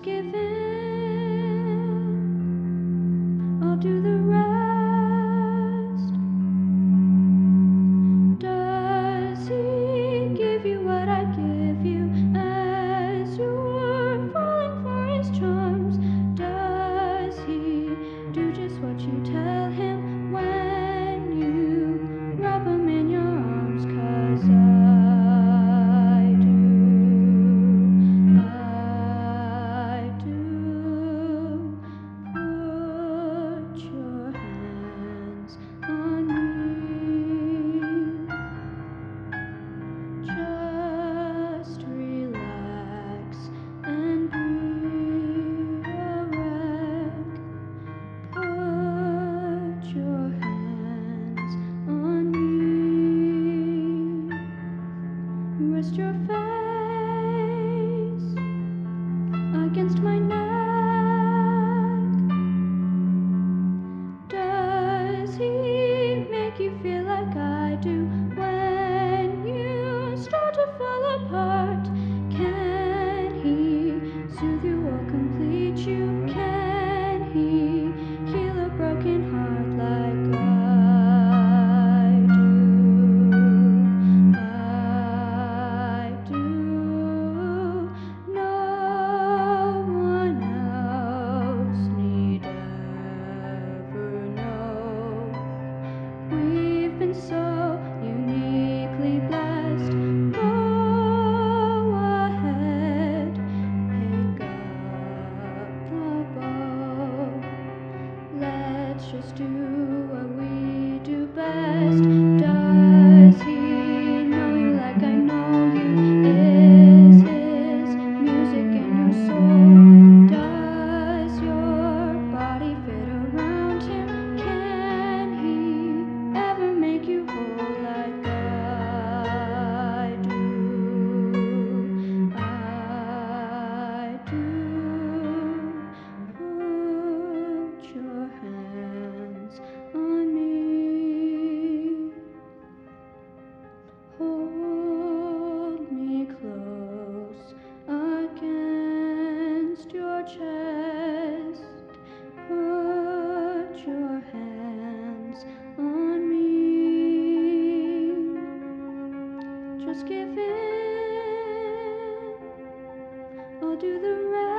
given. her. angels do. Just give in, or do the right.